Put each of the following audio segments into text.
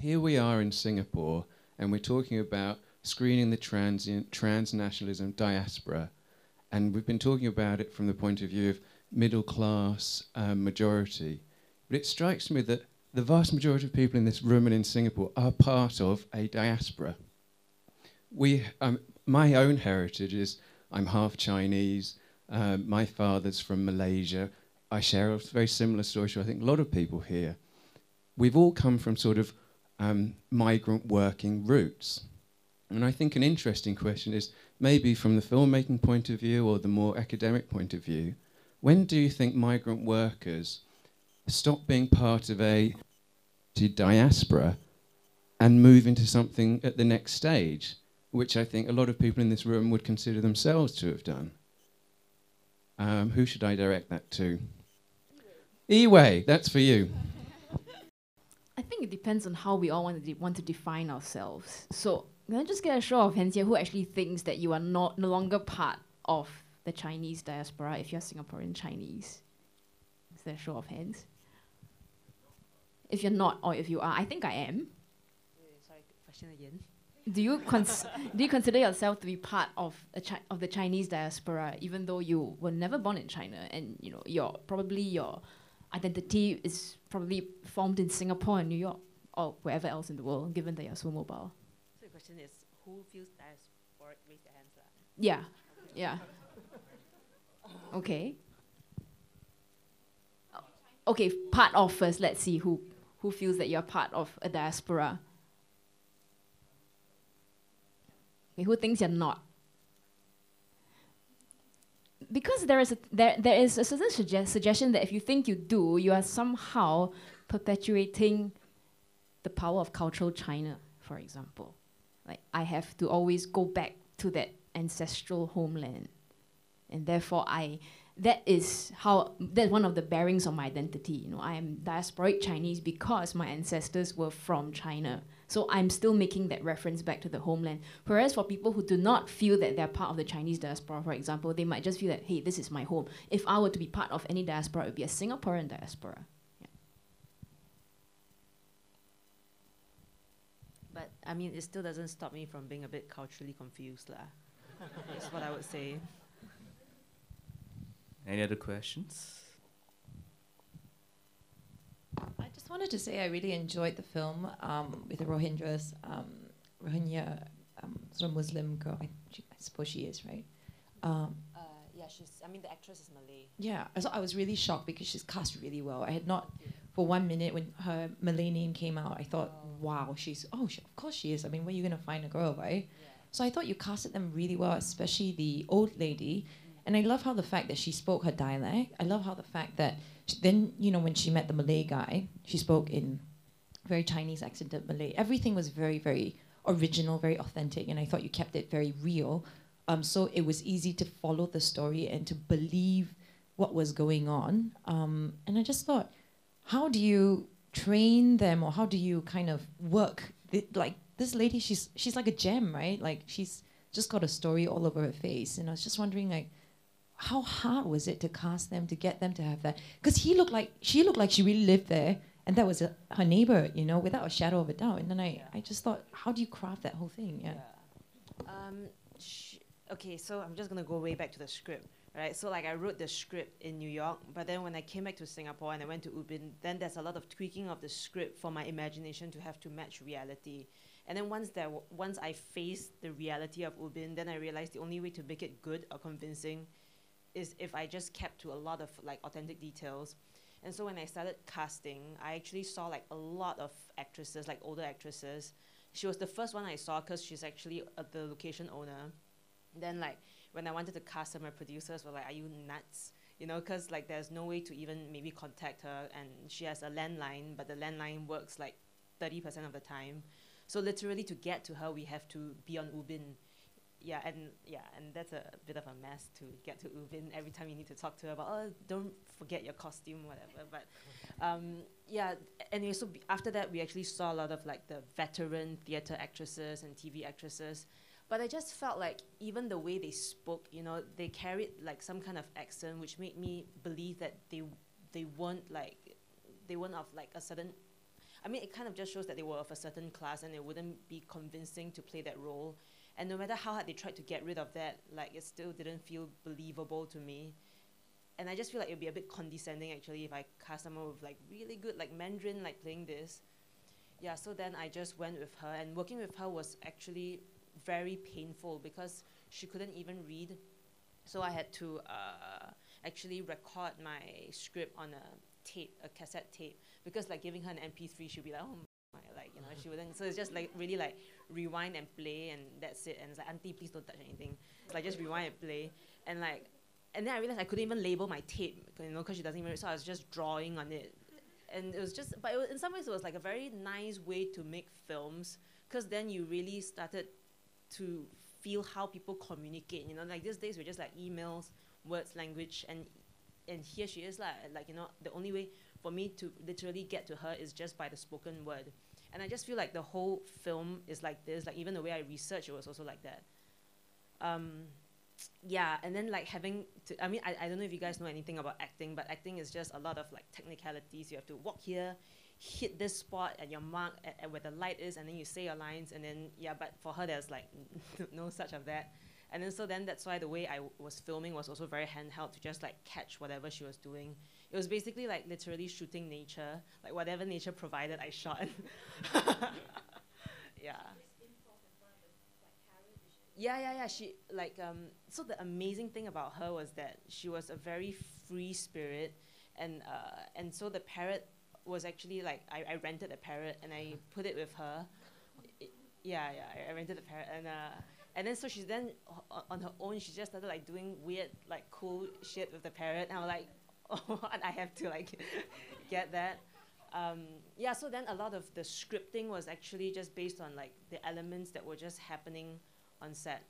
here we are in Singapore, and we're talking about screening the transient, transnationalism diaspora, and we've been talking about it from the point of view of middle class um, majority. But it strikes me that the vast majority of people in this room and in Singapore are part of a diaspora. We, um, my own heritage is I'm half Chinese. Uh, my father's from Malaysia. I share a very similar story to I think a lot of people here. We've all come from sort of um, migrant working roots. And I think an interesting question is maybe from the filmmaking point of view or the more academic point of view, when do you think migrant workers stop being part of a diaspora and move into something at the next stage, which I think a lot of people in this room would consider themselves to have done? Um, who should I direct that to? Yi Wei, that's for you. I think it depends on how we all want to, de- want to define ourselves. So, can I just get a show of hands here who actually thinks that you are not no longer part of the Chinese diaspora if you're Singaporean Chinese? Is there a show of hands? If you're not, or if you are, I think I am. Sorry, question again. Do you cons- do you consider yourself to be part of a chi- of the Chinese diaspora, even though you were never born in China, and you know your probably your identity is probably formed in Singapore and New York or wherever else in the world, given that you're so mobile. So the question is, who feels diasporic? Raise hands. Yeah, yeah. Okay. Okay, part of first. Let's see who who feels that you're part of a diaspora. Okay, who thinks you're not? Because there is a there there is a certain suggest, suggestion that if you think you do, you are somehow perpetuating the power of cultural China, for example. Like I have to always go back to that ancestral homeland, and therefore I that is how that's one of the bearings of my identity. You know, I am diasporic Chinese because my ancestors were from China. So I'm still making that reference back to the homeland. Whereas for people who do not feel that they're part of the Chinese diaspora, for example, they might just feel that, hey, this is my home. If I were to be part of any diaspora, it would be a Singaporean diaspora. But I mean, it still doesn't stop me from being a bit culturally confused, lah. That's what I would say. Any other questions? I just wanted to say I really enjoyed the film um, with the Rohingyas, um, Rohingya um, sort of Muslim girl. I, she, I suppose she is, right? Um, Uh, yeah, she's. I mean, the actress is Malay. yeah, I, so I was really shocked because she's cast really well. I had not, for one minute when her Malay name came out, I thought, wow, she's, oh, she, of course she is. I mean, where are you going to find a girl, right? So I thought you casted them really well, especially the old lady. And I love how the fact that she spoke her dialect. I love how the fact that sh then, you know, when she met the Malay guy, she spoke in very Chinese accented Malay. Everything was very, very original, very authentic, and I thought you kept it very real. Um, so it was easy to follow the story and to believe what was going on. Um, and I just thought, how do you train them, or how do you kind of work? Th- like this lady, she's she's like a gem, right? Like she's just got a story all over her face, and I was just wondering, like, how hard was it to cast them to get them to have that? Because he looked like she looked like she really lived there, and that was a, her neighbor, you know, without a shadow of a doubt. And then I, I just thought, how do you craft that whole thing? Yeah. Um, sh- okay, so I'm just gonna go way back to the script, right? So like I wrote the script in New York, but then when I came back to Singapore and I went to Ubin, then there's a lot of tweaking of the script for my imagination to have to match reality. And then once w- once I faced the reality of Ubin, then I realized the only way to make it good or convincing is if I just kept to a lot of like authentic details. And so when I started casting, I actually saw like a lot of actresses, like older actresses. She was the first one I saw because she's actually uh, the location owner. Then like when I wanted to cast her, my producers were like, "Are you nuts?" You know, because like there's no way to even maybe contact her, and she has a landline, but the landline works like thirty percent of the time. So literally to get to her, we have to be on Ubin. Yeah, and yeah, and that's a bit of a mess to get to Ubin every time you need to talk to her about. Oh, don't forget your costume, whatever. But um, yeah, anyway, so after that, we actually saw a lot of like the veteran theater actresses and TV actresses. But I just felt like even the way they spoke, you know, they carried like some kind of accent, which made me believe that they they weren't like they weren't of like a certain. I mean, it kind of just shows that they were of a certain class and it wouldn't be convincing to play that role. And no matter how hard they tried to get rid of that, like it still didn't feel believable to me. And I just feel like it would be a bit condescending actually if I cast someone with like really good like Mandarin like playing this. Yeah, so then I just went with her and working with her was actually very painful because she couldn't even read. So I had to uh, actually record my script on a tape, a cassette tape, because like giving her an MP3, she'd be like, oh she wouldn't. So it's just like really like rewind and play, and that's it. And it's like, auntie, please don't touch anything. It's like just rewind and play, and like, and then I realized I couldn't even label my tape, you know, because she doesn't even. So I was just drawing on it, and it was just. But was, in some ways, it was like a very nice way to make films, because then you really started to feel how people communicate. You know, like these days we're just like emails, words, language, and and here she is like like you know the only way for me to literally get to her is just by the spoken word, and I just feel like the whole film is like this. Like even the way I researched, it was also like that. Um, yeah, and then like having to, I mean, I, I don't know if you guys know anything about acting, but acting is just a lot of like technicalities. You have to walk here, hit this spot at your mark at, at where the light is, and then you say your lines, and then yeah. But for her, there's like no such of that. And then so then that's why the way I was filming was also very handheld to just like catch whatever she was doing. It was basically like literally shooting nature, like whatever nature provided, I shot. yeah. Yeah, yeah, yeah. She like um. So the amazing thing about her was that she was a very free spirit, and uh, and so the parrot was actually like I, I rented a parrot and I put it with her. I- yeah, yeah. I, I rented a parrot and uh, and then so she's then on her own. She just started like doing weird, like cool shit with the parrot. And I was like, oh, and I have to like get that. Um, yeah. So then a lot of the scripting was actually just based on like the elements that were just happening on set.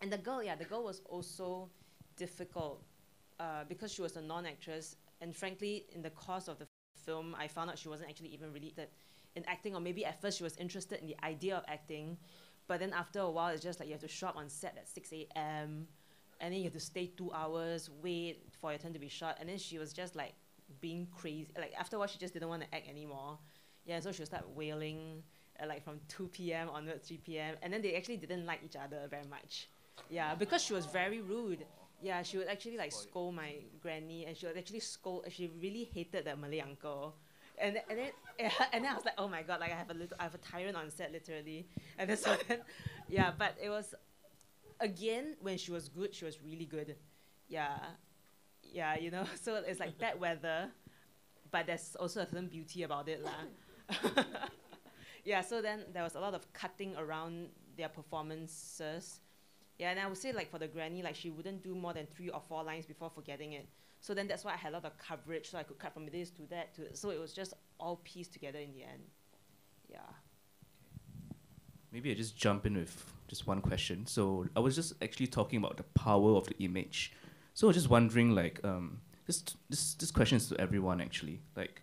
And the girl, yeah, the girl was also difficult uh, because she was a non-actress. And frankly, in the course of the film, I found out she wasn't actually even really that in acting, or maybe at first she was interested in the idea of acting, but then after a while, it's just like you have to show up on set at 6 a.m. and then you have to stay two hours, wait for your turn to be shot. And then she was just like being crazy. Like after a while, she just didn't want to act anymore. Yeah, so she would start wailing like from 2 p.m. onwards, 3 p.m. And then they actually didn't like each other very much. Yeah, because she was very rude. Yeah, she would actually like scold my granny, and she would actually scold. She really hated that Malay uncle, and then, and then and then I was like, oh my god, like I have a little, I have a tyrant on set literally, and then so then, yeah, but it was, again when she was good, she was really good, yeah, yeah, you know, so it's like bad weather, but there's also a certain beauty about it, lah. yeah, so then there was a lot of cutting around their performances. Yeah, and I would say like for the granny, like she wouldn't do more than three or four lines before forgetting it. So then that's why I had a lot of coverage, so I could cut from this to that to so it was just all pieced together in the end. Yeah. Maybe I just jump in with just one question. So I was just actually talking about the power of the image. So I was just wondering, like, um, this this this question is to everyone actually. Like,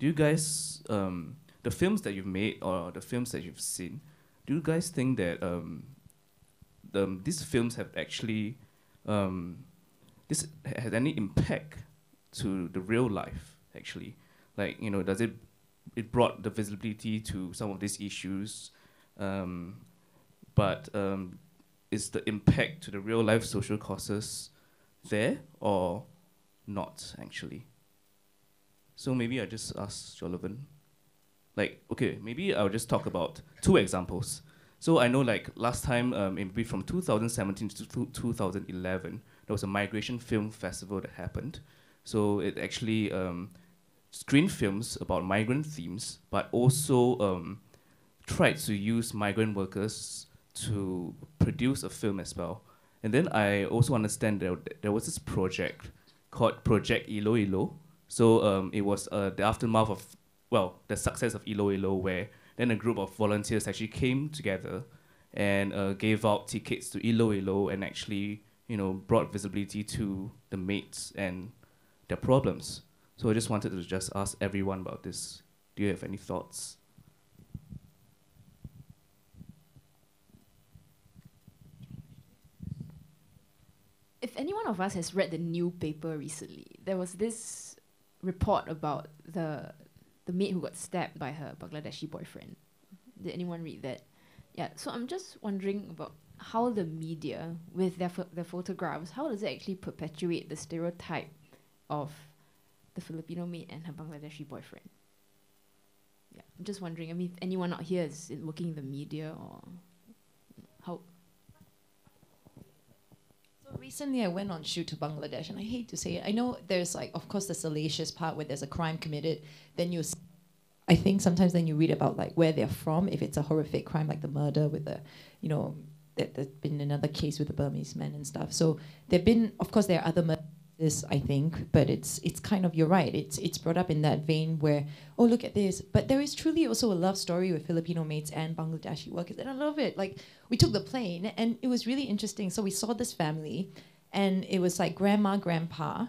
do you guys um, the films that you've made or the films that you've seen, do you guys think that um, the, these films have actually um, this ha- had any impact to the real life actually? Like, you know, does it it brought the visibility to some of these issues? Um, but um, is the impact to the real life social causes there or not actually? So maybe I just ask Jolovan. Like, okay, maybe I'll just talk about two examples. So I know, like last time, um, maybe from 2017 to two- 2011, there was a migration film festival that happened. So it actually um, screened films about migrant themes, but also um, tried to use migrant workers to produce a film as well. And then I also understand that there was this project called Project Ilo Ilo. So um, it was uh, the aftermath of, well, the success of Ilo Ilo, where then a group of volunteers actually came together and uh, gave out tickets to Ilo Ilo and actually, you know, brought visibility to the mates and their problems. So I just wanted to just ask everyone about this. Do you have any thoughts? if any one of us has read the new paper recently, there was this report about the the the maid who got stabbed by her Bangladeshi boyfriend. Did anyone read that? Yeah. So I'm just wondering about how the media, with their their photographs, how does it actually perpetuate the stereotype of the Filipino maid and her Bangladeshi boyfriend? Yeah. I'm just wondering. I mean, if anyone out here is in- working in the media or how So recently I went on shoot to Bangladesh, and I hate to say it. I know there's like, of course, the salacious part where there's a crime committed. Then you, I think sometimes then you read about like where they're from. If it's a horrific crime like the murder with the, you know, that there's been another case with the Burmese men and stuff. So there've been, of course, there are other murders, I think, but it's it's kind of you're right. It's it's brought up in that vein where oh look at this, but there is truly also a love story with Filipino mates and Bangladeshi workers, and I love it. Like we took the plane and it was really interesting. So we saw this family, and it was like grandma, grandpa,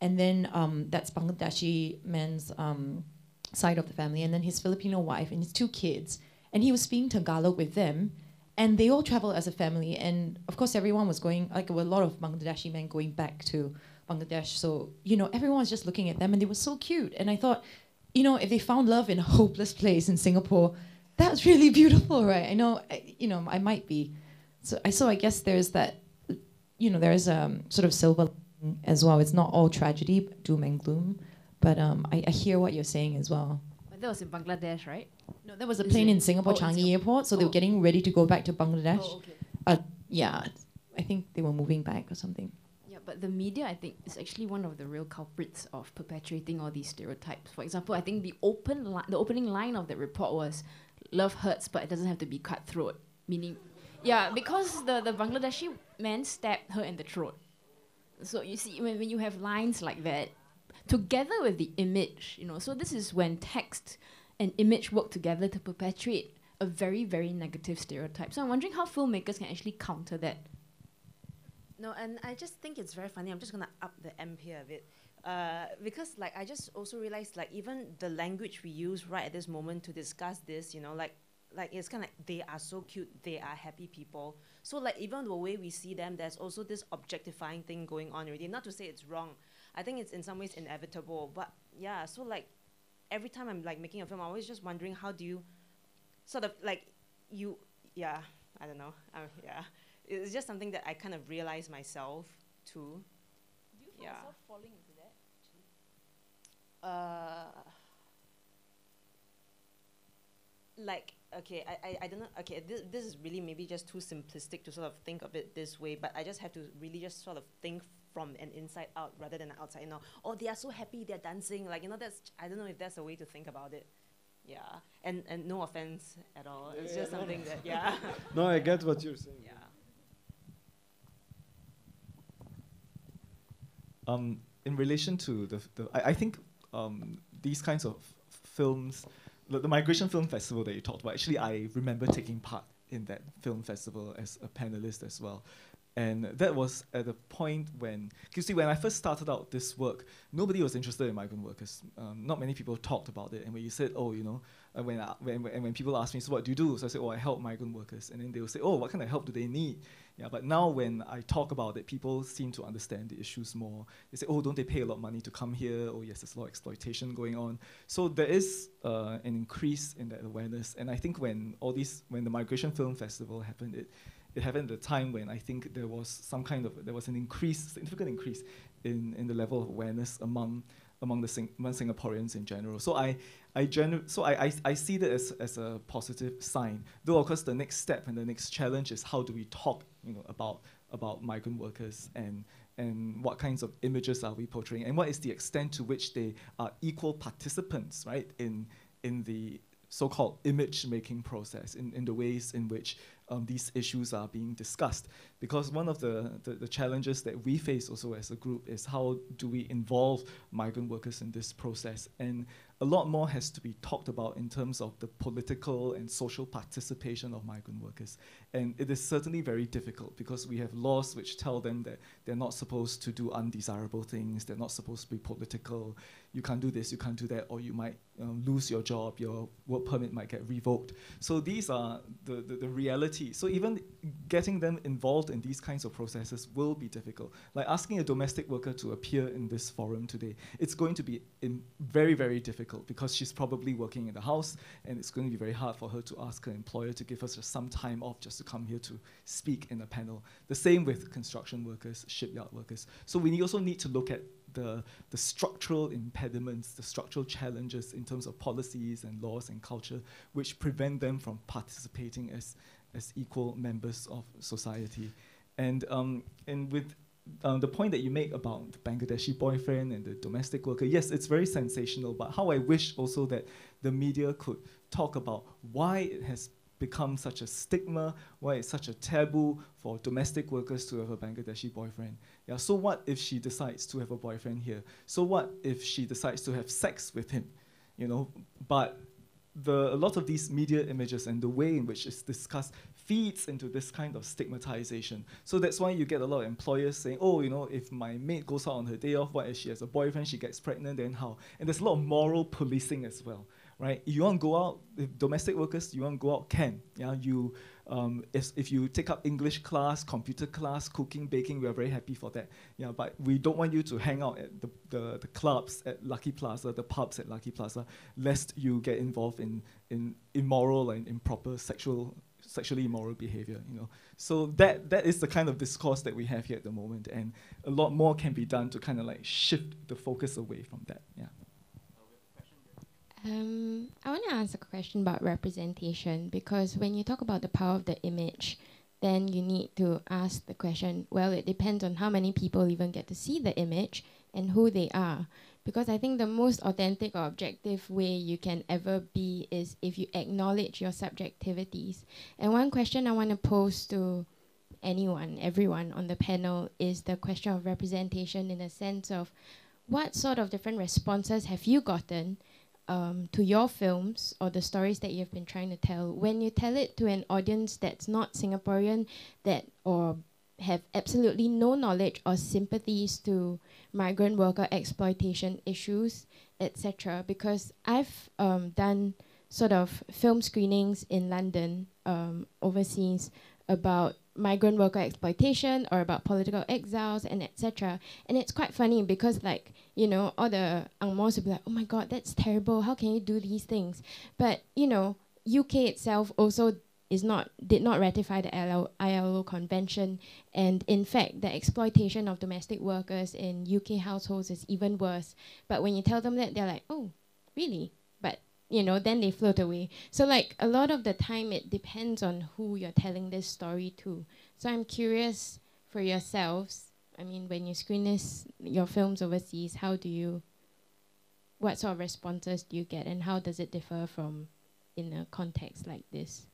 and then um, that's Bangladeshi man's um, side of the family, and then his Filipino wife and his two kids, and he was speaking Tagalog with them, and they all traveled as a family, and of course everyone was going like there a lot of Bangladeshi men going back to Bangladesh, so you know everyone was just looking at them, and they were so cute, and I thought, you know, if they found love in a hopeless place in Singapore, that's really beautiful, right? I know, I- you know, I might be. So I so I guess there's that, you know, there's um sort of silver as well. It's not all tragedy, doom and gloom, but um I, I hear what you're saying as well. That was in Bangladesh, right? No, there was a Is plane it? in Singapore Oh, Changi Singapore. Airport, so they Oh. were getting ready to go back to Bangladesh. Oh, okay. Uh, yeah, I think they were moving back or something. Yeah, but the media, I think, is actually one of the real culprits of perpetuating all these stereotypes. For example, I think the open li- the opening line of the report was, "Love hurts, but it doesn't have to be cutthroat." Meaning, yeah, because the the Bangladeshi man stabbed her in the throat. So you see, when, when you have lines like that, together with the image, you know, so this is when text and image work together to perpetuate a very very negative stereotype. So I'm wondering how filmmakers can actually counter that. No, and I just think it's very funny. I'm just gonna up the amp here a bit. Uh, because like I just also realized like even the language we use right at this moment to discuss this, you know, like like it's kind of like they are so cute, they are happy people. So like even the way we see them, there's also this objectifying thing going on already. Not to say it's wrong. I think it's in some ways inevitable. But yeah, so like every time I'm like making a film, I'm always just wondering how do you sort of like you yeah I don't know um, yeah it's just something that I kind of realize myself too. Do you find Yeah. yourself falling into that? Uh, like okay, I, I, I don't know. Okay, this, this is really maybe just too simplistic to sort of think of it this way, but I just have to really just sort of think from an inside out rather than an outside. You know, oh, they are so happy, they're dancing. Like you know, that's I don't know if that's a way to think about it. Yeah, and and no offense at all. it's Yeah, just no, no. something that yeah No, I get what you're saying. yeah. um, in relation to the, the I, I think um, these kinds of f- films, the, the Migration Film Festival that you talked about, actually, I remember taking part in that film festival as a panelist as well. And that was at a point when, you see, when I first started out this work, nobody was interested in migrant workers. Um, not many people talked about it. And when you said, oh, you know, uh, when, I, when, when, when people ask me, so what do you do? So I say, oh, I help migrant workers. And then they will say, oh, what kind of help do they need? Yeah, but now when I talk about it, people seem to understand the issues more. They say, oh, don't they pay a lot of money to come here? Oh, yes, there's a lot of exploitation going on. So there is uh, an increase in that awareness. And I think when all these, when the Migration Film Festival happened, it, it happened at a time when I think there was some kind of, there was an increase, significant increase in, in the level of awareness among among the Sing- among Singaporeans in general. So I, I gener- so I, I, I see that as, as a positive sign. Though of course the next step and the next challenge is how do we talk, you know, about about migrant workers and and what kinds of images are we portraying and what is the extent to which they are equal participants, right, in in the so-called image making process in, in the ways in which um, these issues are being discussed because one of the, the, the challenges that we face also as a group is how do we involve migrant workers in this process and a lot more has to be talked about in terms of the political and social participation of migrant workers and it is certainly very difficult because we have laws which tell them that they're not supposed to do undesirable things they're not supposed to be political you can't do this, you can't do that, or you might um, lose your job, your work permit might get revoked. So these are the, the, the reality. So even getting them involved in these kinds of processes will be difficult. Like asking a domestic worker to appear in this forum today, it's going to be very, very difficult because she's probably working in the house and it's going to be very hard for her to ask her employer to give us some time off just to come here to speak in a panel. The same with construction workers, shipyard workers. So we also need to look at the, the structural impediments, the structural challenges in terms of policies and laws and culture, which prevent them from participating as, as equal members of society. And, um, and with um, the point that you make about the Bangladeshi boyfriend and the domestic worker, yes, it's very sensational, but how I wish also that the media could talk about why it has become such a stigma, why it's such a taboo for domestic workers to have a Bangladeshi boyfriend. Yeah, so what if she decides to have a boyfriend here? So what if she decides to have sex with him? You know, but the, a lot of these media images and the way in which it's discussed feeds into this kind of stigmatization. So that's why you get a lot of employers saying, oh, you know, if my maid goes out on her day off, what if she has a boyfriend, she gets pregnant, then how? And there's a lot of moral policing as well, right? You want to go out, if domestic workers, you want to go out, can. Yeah, you um, if, if you take up English class, computer class, cooking, baking, we are very happy for that. Yeah, but we don't want you to hang out at the, the, the clubs at Lucky Plaza, the pubs at Lucky Plaza, lest you get involved in, in immoral and improper sexual sexually immoral behavior you know so that that is the kind of discourse that we have here at the moment and a lot more can be done to kind of like shift the focus away from that yeah um, I want to ask a question about representation because when you talk about the power of the image, then you need to ask the question well, it depends on how many people even get to see the image and who they are. Because I think the most authentic or objective way you can ever be is if you acknowledge your subjectivities. And one question I want to pose to anyone, everyone on the panel is the question of representation in a sense of what sort of different responses have you gotten um, to your films or the stories that you've been trying to tell, when you tell it to an audience that's not Singaporean, that or have absolutely no knowledge or sympathies to migrant worker exploitation issues, etc. Because I've um, done sort of film screenings in London, um, overseas, about migrant worker exploitation or about political exiles and etc. And it's quite funny because like, you know, all the Angmos will be like, oh my god, that's terrible, how can you do these things? But, you know, UK itself also is not did not ratify the ILO, ILO convention and in fact the exploitation of domestic workers in UK households is even worse. But when you tell them that they're like, Oh, really? You know, then they float away. So like a lot of the time it depends on who you're telling this story to. So I'm curious for yourselves. I mean, when you screen this your films overseas, how do you what sort of responses do you get and how does it differ from in a context like this?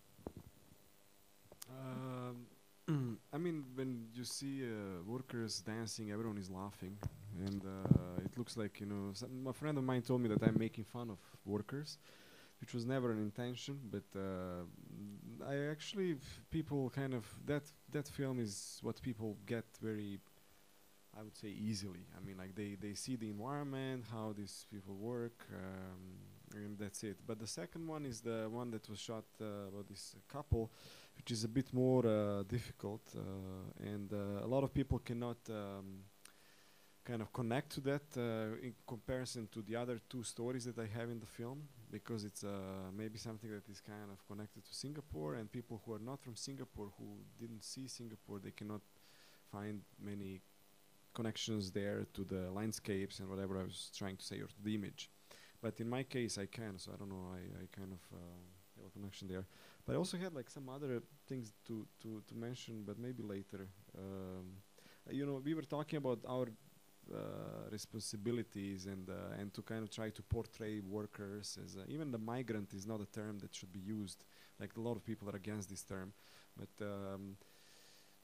Um, I mean, when you see uh, workers dancing, everyone is laughing, and uh, it looks like you know. Some, a friend of mine told me that I'm making fun of workers, which was never an intention. But uh, I actually people kind of that that film is what people get very, I would say easily. I mean, like they they see the environment, how these people work, um, and that's it. But the second one is the one that was shot uh, about this couple, which is a bit more uh, difficult, uh, and uh, a lot of people cannot. Um, kind of connect to that uh, in comparison to the other two stories that I have in the film because it's maybe something that is kind of connected to Singapore and people who are not from Singapore who didn't see Singapore they cannot find many connections there to the landscapes and whatever I was trying to say or to the image but in my case I can so I don't know I, I kind of uh, have a connection there but I also had like some other things to, to, to mention but maybe later um, you know we were talking about our uh, responsibilities and uh, and to kind of try to portray workers as uh, even the migrant is not a term that should be used. Like a lot of people are against this term, but um,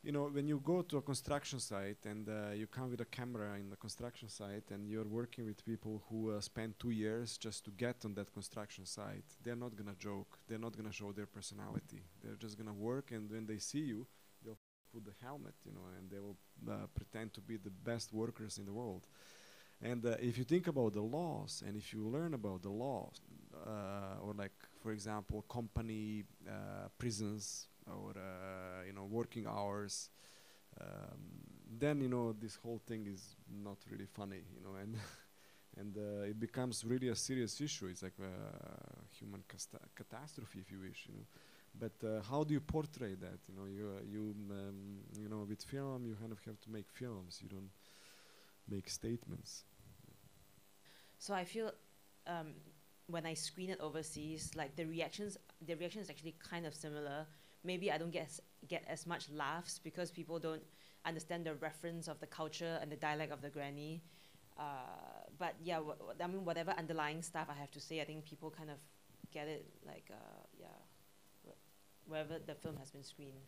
you know when you go to a construction site and uh, you come with a camera in the construction site and you're working with people who uh, spend two years just to get on that construction site, they're not gonna joke. They're not gonna show their personality. They're just gonna work, and when they see you, they'll put the helmet, you know, and they will uh, pretend to be the best workers in the world. And uh, if you think about the laws, and if you learn about the laws, uh, or like, for example, company uh, prisons, or uh, you know, working hours, um, then you know this whole thing is not really funny, you know, and and uh, it becomes really a serious issue. It's like a human catastrophe, if you wish, you know. But uh, how do you portray that? You know, you uh, you um, you know, with film, you kind of have to make films. You don't make statements. So I feel um, when I screen it overseas, like the reactions, the reaction is actually kind of similar. Maybe I don't get as, get as much laughs because people don't understand the reference of the culture and the dialect of the granny. Uh, but yeah, wh- wh- I mean, whatever underlying stuff I have to say, I think people kind of get it. Like, uh, yeah, wh- wherever the film has been screened.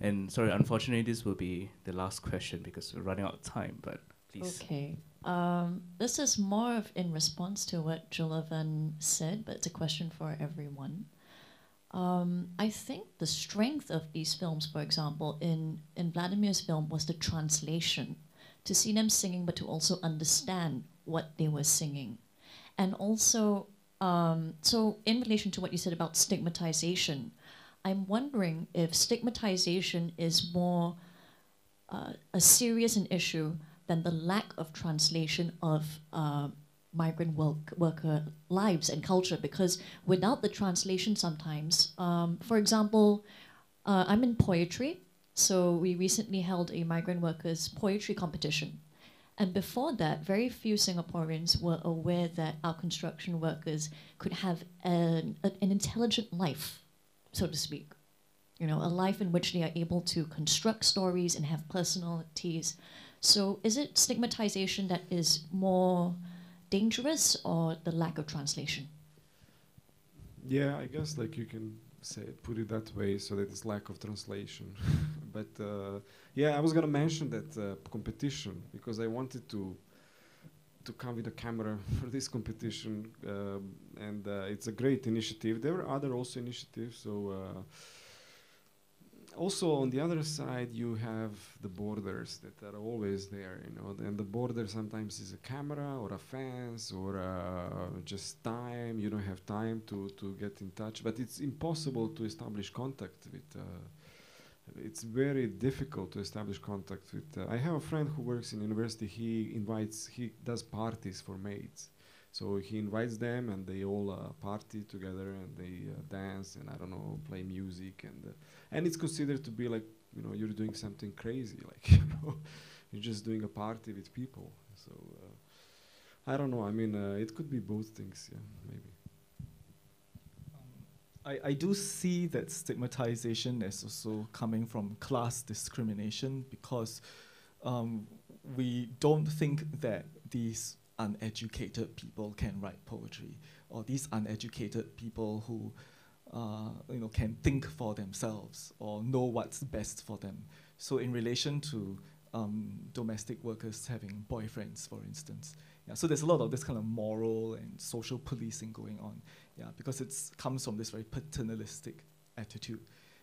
And sorry, unfortunately, this will be the last question because we're running out of time. But please. Okay. Um, this is more of in response to what Jolovan said, but it's a question for everyone. Um, I think the strength of these films, for example, in, in Vladimir's film was the translation. To see them singing, but to also understand what they were singing. And also, um, so in relation to what you said about stigmatization, I'm wondering if stigmatization is more uh, a serious an issue than the lack of translation of uh, migrant work, worker lives and culture. Because without the translation, sometimes, um, for example, uh, I'm in poetry, so we recently held a migrant workers poetry competition. And before that, very few Singaporeans were aware that our construction workers could have an, a- an intelligent life, so to speak. You know, a life in which they are able to construct stories and have personalities. So, is it stigmatization that is more dangerous or the lack of translation? Yeah, I guess like you can say put it that way, so that it's lack of translation. but uh, yeah, I was gonna mention that uh, competition because I wanted to to come with a camera for this competition, um, and uh, it's a great initiative. There are other also initiatives, so. Also on the other side you have the borders that are always there you know and the border sometimes is a camera or a fence or uh, just time. You don't have time to, to get in touch but it's impossible to establish contact with uh, it's very difficult to establish contact with uh, i have a friend who works in university. He invites he does parties for maids so he invites them and they all uh, party together and they uh, dance and i don't know play music and uh, and it's considered to be like you know you're doing something crazy like you know you're just doing a party with people. So uh, i don't know i mean uh, it could be both things yeah maybe. I, I do see that stigmatization is also coming from class discrimination because um, we don't think that these uneducated people can write poetry or these uneducated people who uh, you know can think for themselves or know what's best for them. So in relation to um, domestic workers having boyfriends, for instance, yeah. So there's a lot of this kind of moral and social policing going on, yeah, because it comes from this very paternalistic attitude.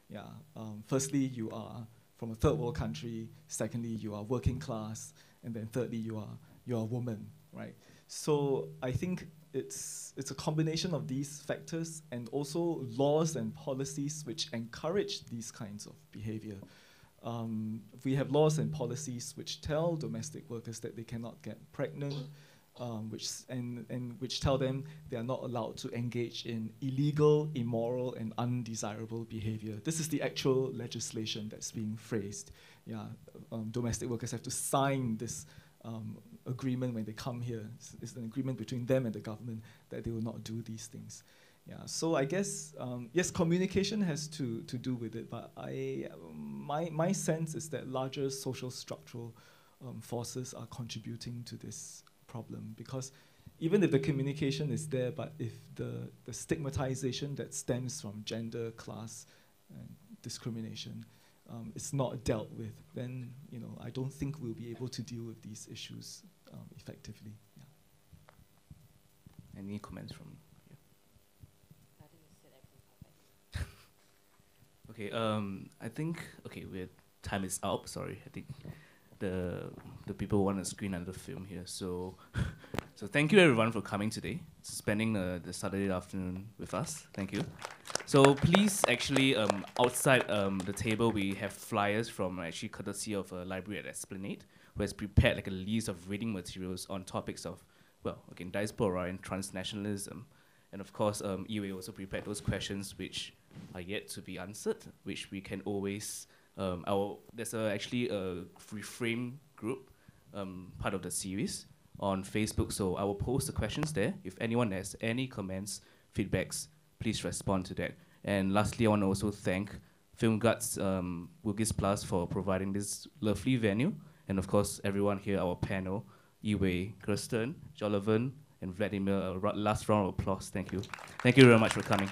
Yeah. Um, firstly, you are from a third world country. Secondly, you are working class, and then thirdly, you are you are a woman, right? So I think it's it's a combination of these factors and also laws and policies which encourage these kinds of behavior. Um, we have laws and policies which tell domestic workers that they cannot get pregnant, um, which and and which tell them they are not allowed to engage in illegal, immoral, and undesirable behavior. This is the actual legislation that's being phrased. Yeah, um, domestic workers have to sign this um, agreement when they come here. It's, it's an agreement between them and the government that they will not do these things. Yeah, so I guess um, yes, communication has to, to do with it, but I my my sense is that larger social structural um, forces are contributing to this problem because even if the communication is there, but if the the stigmatization that stems from gender, class, and discrimination um, is not dealt with, then you know I don't think we'll be able to deal with these issues um, effectively. Yeah. Any comments from you? Okay, um, I think okay, we time is up. Sorry, I think the the people want to screen another film here. So, so thank you everyone for coming today, spending the, the Saturday afternoon with us. Thank you. So please, actually, um, outside um, the table we have flyers from actually courtesy of a library at Esplanade, who has prepared like a list of reading materials on topics of, well, again, diaspora and transnationalism, and of course, um, Yi Wei also prepared those questions which are yet to be answered, which we can always. Um, our there's a, actually a reframe group, um, part of the series on Facebook. So I will post the questions there. If anyone has any comments, feedbacks, please respond to that. And lastly, I want to also thank Filmgarde um, Bugis Plus for providing this lovely venue, and of course everyone here, our panel, Yi Wei, Kirsten, Jolovan, and Vladimir. A last round of applause. Thank you. Thank you very much for coming.